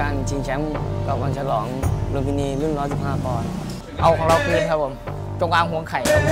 การชิงแชมป์กับวันฉลองลุมพินีรุ่น 115 ปอนด์ เอาของเราคืนครับผม ตรงกลางหัวไข่ครับ